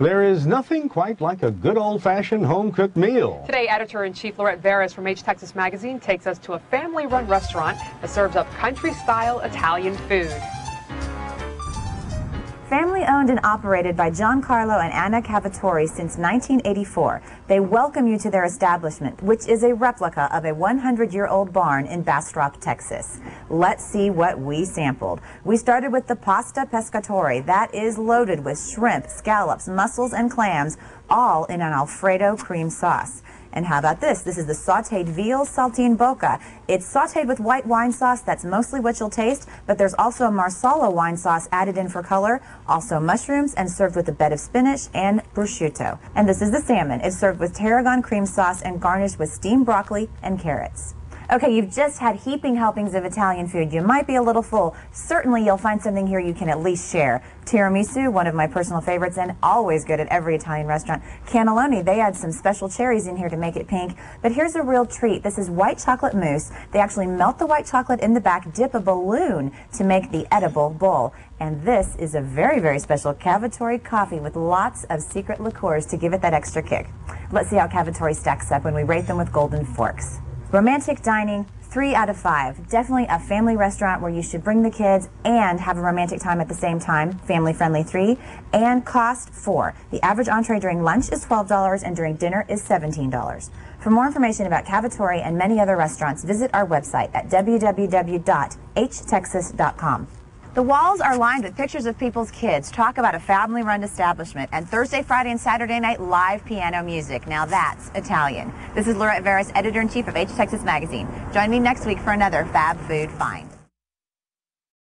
There is nothing quite like a good old-fashioned home-cooked meal. Today, editor-in-chief Lorette Veras from H Texas Magazine takes us to a family-run restaurant that serves up country-style Italian food. Family owned and operated by Giancarlo and Anna Cavatore since 1984, they welcome you to their establishment, which is a replica of a 100-year-old barn in Bastrop, Texas. Let's see what we sampled. We started with the pasta pescatore. That is loaded with shrimp, scallops, mussels, and clams, all in an Alfredo cream sauce. And how about this? This is the sauteed veal saltimbocca. It's sauteed with white wine sauce. That's mostly what you'll taste, but there's also a marsala wine sauce added in for color, also mushrooms, and served with a bed of spinach and prosciutto. And this is the salmon. It's served with tarragon cream sauce and garnished with steamed broccoli and carrots. Okay, you've just had heaping helpings of Italian food. You might be a little full. Certainly you'll find something here you can at least share. Tiramisu, one of my personal favorites and always good at every Italian restaurant. Cannelloni, they add some special cherries in here to make it pink. But here's a real treat. This is white chocolate mousse. They actually melt the white chocolate in the back, dip a balloon to make the edible bowl. And this is a very, very special Cavatore coffee with lots of secret liqueurs to give it that extra kick. Let's see how Cavatore stacks up when we rate them with golden forks. Romantic dining, three out of five. Definitely a family restaurant where you should bring the kids and have a romantic time at the same time. Family friendly, three. And cost, four. The average entree during lunch is $12 and during dinner is $17. For more information about Cavatore and many other restaurants, visit our website at www.htexas.com. The walls are lined with pictures of people's kids. Talk about a family-run establishment. And Thursday, Friday, and Saturday night, live piano music. Now that's Italian. This is Lorette Veras, editor-in-chief of H Texas Magazine. Join me next week for another Fab Food Find.